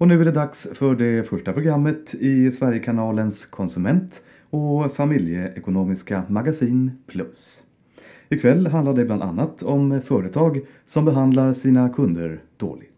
Och nu är det dags för det första programmet i Sverigekanalens konsument- och familjeekonomiska magasin Plus. Ikväll handlar det bland annat om företag som behandlar sina kunder dåligt.